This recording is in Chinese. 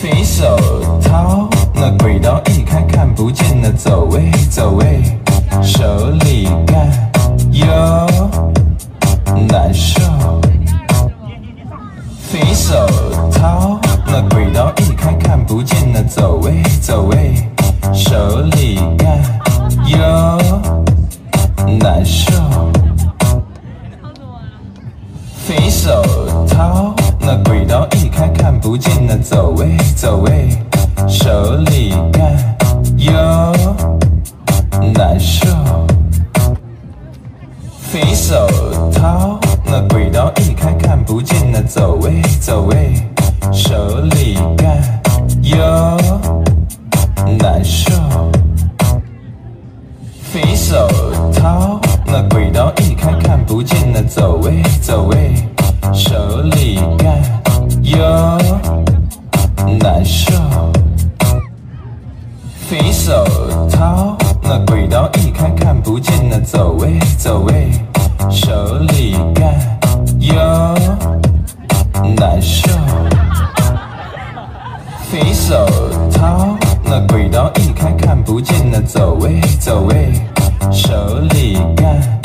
肥手套，那轨道一开看不见的走位走位，手里干又难受。肥手套，那轨道一开看不见的走位走位，手里干又难受。肥手套，走位走位，手里干又难受。肥手套，那轨道一开看不见那走位走位，手里干又难受。肥手套，那轨道一开看不见那走位走位，手里肥手掏，那鬼刀一开看不见那走位走位，手里干又难受。肥手掏，那鬼刀一开看不见那走位走位，手里干